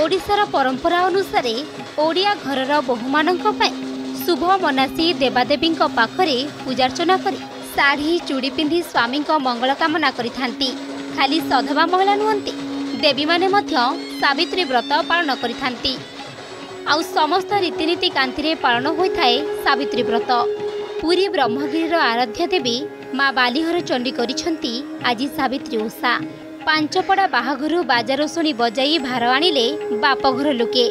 ଓଡ଼ିଶାର ପରମ୍ପରା ଅନୁସାରେ ଓଡ଼ିଆ ଘରର ବୋହୂମାନଙ୍କ ପାଇଁ ଶୁଭ ମନାସୀ ଦେବାଦେବୀଙ୍କ ପାଖରେ ପୂଜାର୍ଚ୍ଚନା କରି ଶାଢ଼ୀ ଚୁଡ଼ି ପିନ୍ଧି ସ୍ୱାମୀଙ୍କ ମଙ୍ଗଳ କାମନା କରିଥାନ୍ତି। ଖାଲି ସଧବା ମହିଳା ନୁହନ୍ତି ଦେବୀମାନେ ମଧ୍ୟ ସାବିତ୍ରୀ ବ୍ରତ ପାଳନ କରିଥାନ୍ତି। ଆଉ ସମସ୍ତ ରୀତିନୀତି କାନ୍ତିରେ ପାଳନ ହୋଇଥାଏ ସାବିତ୍ରୀ ବ୍ରତ। ପୁରୀ ବ୍ରହ୍ମଗିରିର ଆରାଧ୍ୟ ଦେବୀ ମା ବାଲିହର ଚଣ୍ଡୀ କରିଛନ୍ତି ଆଜି ସାବିତ୍ରୀ ଓଷା। ପାଞ୍ଚପଡ଼ା ବାହାଘରୁ ବାଜାର ଶୁଣି ବଜାଇ ଭାର ଆଣିଲେ ବାପଘର ଲୋକେ।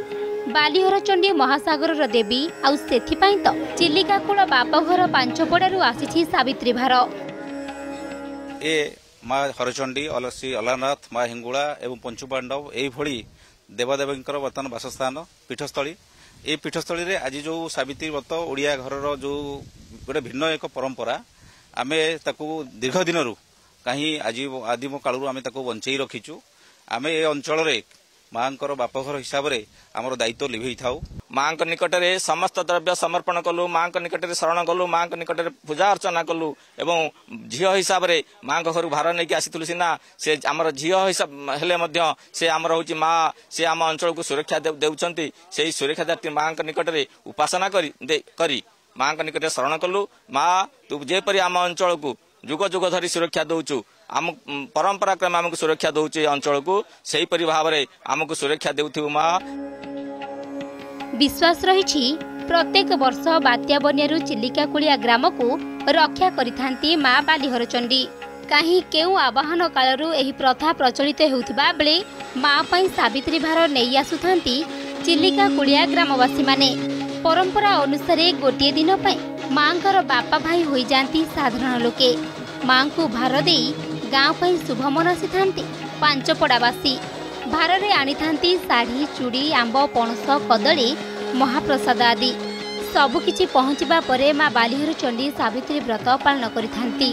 ବାଲିହର ଚଣ୍ଡୀ ମହାସାଗରର ଦେବୀ ଆଉ ସେଥିପାଇଁ ତ ଚିଲିକା କୂଳ ବାପଘର ପାଞ୍ଚପଡ଼ାରୁ ଆସିଛି ସାବିତ୍ରୀ ଭାର। ଏ ମା ହରଚଣ୍ଡୀ ଅଲସୀ ଅଲାରନାଥ ମା ହିଙ୍ଗୁଳା ଏବଂ ପଞ୍ଚୁପାଣ୍ଡବ ଏଇଭଳି ଦେବାଦେବୀଙ୍କର ବର୍ତ୍ତମାନ ବାସସ୍ଥାନ ପୀଠସ୍ଥଳୀ। ଏହି ପୀଠସ୍ଥଳୀରେ ଆଜି ଯେଉଁ ସାବିତ୍ରୀ ବ୍ରତ ଓଡ଼ିଆ ଘରର ଯେଉଁ ଗୋଟେ ଭିନ୍ନ ଏକ ପରମ୍ପରା ଆମେ ତାକୁ ଦୀର୍ଘ ଦିନରୁ କାହିଁ ଆଜି ଆଦିମ କାଳରୁ ଆମେ ତାକୁ ବଞ୍ଚେଇ ରଖିଛୁ। ଆମେ ଏ ଅଞ୍ଚଳରେ ମାଙ୍କର ବାପଘର ହିସାବରେ ଆମର ଦାୟିତ୍ୱ ଲିଭେଇଥାଉ। ମାଙ୍କ ନିକଟରେ ସମସ୍ତ ଦ୍ରବ୍ୟ ସମର୍ପଣ କଲୁ ମାଙ୍କ ନିକଟରେ ଶରଣ କଲୁ ମାଙ୍କ ନିକଟରେ ପୂଜା ଅର୍ଚ୍ଚନା କଲୁ ଏବଂ ଝିଅ ହିସାବରେ ମାଙ୍କ ଘରୁ ଭାର ନେଇକି ଆସିଥିଲୁ ସିନା ସେ ଆମର ଝିଅ ହିସାବ ହେଲେ ମଧ୍ୟ ସେ ଆମର ହଉଛି ମା ସେ ଆମ ଅଞ୍ଚଳକୁ ସୁରକ୍ଷା ଦେଉ- ଦେଉଛନ୍ତି। ସେହି ସୁରକ୍ଷା ଦାତ୍ରୀ ମାଙ୍କ ନିକଟରେ ଉପାସନା କରି ମାଙ୍କ ନିକଟରେ ଶରଣ କଲୁ। ମା ତୁ ଯେପରି ଆମ ଅଞ୍ଚଳକୁ ଯୁଗ ଯୁଗ ଧରି ସୁରକ୍ଷା ଦଉଛୁ। ଆମ ପରମ୍ପରା କ୍ରମେ ଆମକୁ ସୁରକ୍ଷା ଦଉଛୁ ଏ ଅଞ୍ଚଳକୁ। ସେହିପରି ଭାବରେ ଆମକୁ ସୁରକ୍ଷା ଦେଉଥିବୁ ମା। ବିଶ୍ୱାସ ରହିଛି ପ୍ରତ୍ୟେକ ବର୍ଷ ବାତ୍ୟା ବନ୍ୟାରୁ ଚିଲିକା କୁଳିଆ ଗ୍ରାମକୁ ରକ୍ଷା କରିଥାନ୍ତି ମା ବାଲିହର ଚଣ୍ଡୀ କାହିଁ କେଉଁ ଆବାହନ କାଳରୁ ଏହି ପ୍ରଥା ପ୍ରଚଳିତ ହେଉଥିବା ବେଳେ ମା ପାଇଁ ସାବିତ୍ରୀ ଭାର ନେଇ ଆସୁଥାନ୍ତି ଚିଲିକା କୁଳିଆ ଗ୍ରାମବାସୀମାନେ। ପରମ୍ପରା ଅନୁସାରେ ଗୋଟିଏ ଦିନ ପାଇଁ ମାଙ୍କର ବାପା ଭାଇ ହୋଇଯାଆନ୍ତି ସାଧାରଣ ଲୋକେ। ମାଙ୍କୁ ଭାର ଦେଇ ଗାଁ ପାଇଁ ଶୁଭ ମନାସିଥାନ୍ତି ପାଞ୍ଚପଡ଼ାବାସୀ। ଭାରରେ ଆଣିଥାନ୍ତି ଶାଢ଼ୀ ଚୁଡ଼ି ଆମ୍ବ ପଣସ କଦଳୀ ମହାପ୍ରସାଦ ଆଦି। ସବୁକିଛି ପହଞ୍ଚିବା ପରେ ମା ବାଲିହର ଚଣ୍ଡୀ ସାବିତ୍ରୀ ବ୍ରତ ପାଳନ କରିଥାନ୍ତି।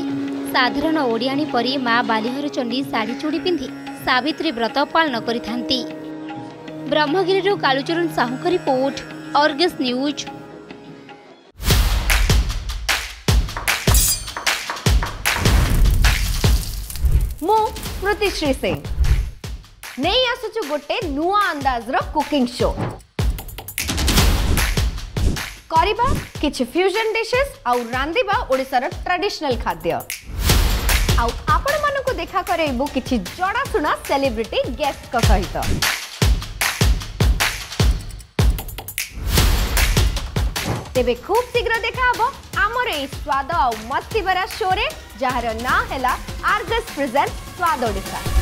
ସାଧାରଣ ଓଡ଼ିଆଣୀ ପରି ମା ବାଲିହର ଚଣ୍ଡୀ ଶାଢ଼ୀ ଚୁଡ଼ି ପିନ୍ଧି ସାବିତ୍ରୀ ବ୍ରତ ପାଳନ କରିଥାନ୍ତି। ବ୍ରହ୍ମଗିରିରୁ କାଳୁଚରଣ ସାହୁଙ୍କ ରିପୋର୍ଟ ଅର୍ଗସ୍ ନ୍ୟୁଜ୍। ମୁଁ ସ୍ମୃତିଶ୍ରୀ ସିଂ ନେଇ ଆସୁଛୁ ଗୋଟେ ନୂଆ ଅନ୍ଦାଜର କୁକିଂ ଶୋ କରିବା କିଛି ଫ୍ୟୁଜନ ଡିଶେସ୍ ଆଉ ରାନ୍ଧିବା ଓଡ଼ିଶାର ଟ୍ରାଡିସନାଲ ଖାଦ୍ୟ ଆଉ ଆପଣମାନଙ୍କୁ ଦେଖା କରେଇବୁ କିଛି ଜଣାଶୁଣା ସେଲିବ୍ରିଟି ଗେଷ୍ଟଙ୍କ ସହିତ ତେବେ ଖୁବ୍ ଶୀଘ୍ର ଦେଖା ହବ ଆମର ଏଇ ସ୍ୱାଦ ଆଉ ମସ୍ତି ଭରା ଶୋରେ ଯାହାର ନାଁ ହେଲା ଆର୍ଗସ୍ ପ୍ରେଜେଣ୍ଟ ସ୍ୱାଦ ଓଡ଼ିଶା।